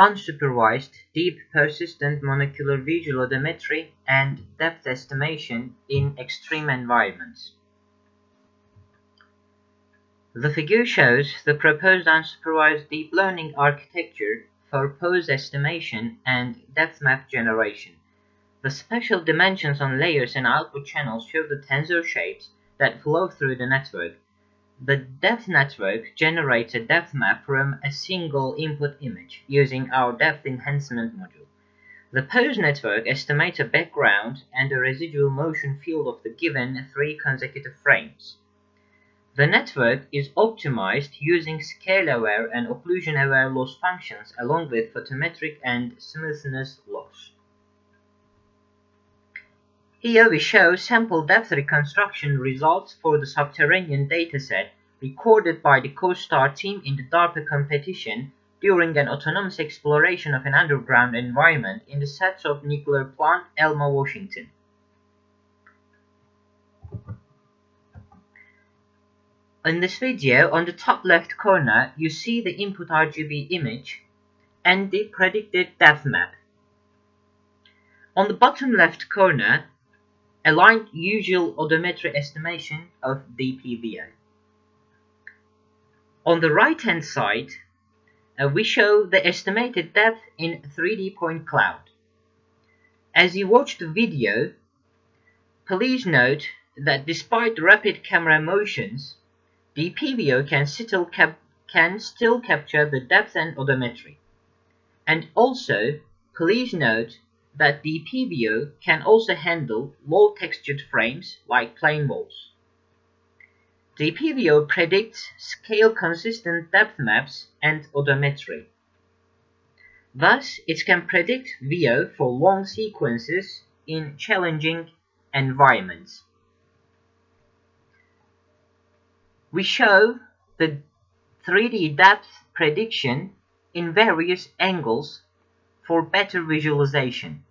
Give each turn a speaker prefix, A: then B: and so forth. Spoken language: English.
A: unsupervised, deep persistent monocular visual odometry and depth estimation in extreme environments. The figure shows the proposed unsupervised deep learning architecture for pose estimation and depth map generation. The spatial dimensions on layers and output channels show the tensor shapes that flow through the network. The depth network generates a depth map from a single input image using our depth enhancement module. The pose network estimates a background and a residual motion field of the given three consecutive frames. The network is optimized using scale-aware and occlusion-aware loss functions along with photometric and smoothness loss. Here we show sample depth reconstruction results for the subterranean dataset recorded by the CoStar team in the DARPA competition during an autonomous exploration of an underground environment in the Satsop nuclear plant, Elma, Washington. In this video, on the top left corner, you see the input RGB image and the predicted depth map. On the bottom left corner, a line usual odometry estimation of DPVO. On the right hand side, uh, we show the estimated depth in 3D point cloud. As you watch the video, please note that despite rapid camera motions, DPVO can still, cap can still capture the depth and odometry. And also, please note that DPVO can also handle low textured frames like plain walls. DPVO predicts scale consistent depth maps and odometry. Thus, it can predict VO for long sequences in challenging environments. We show the 3D depth prediction in various angles for better visualization.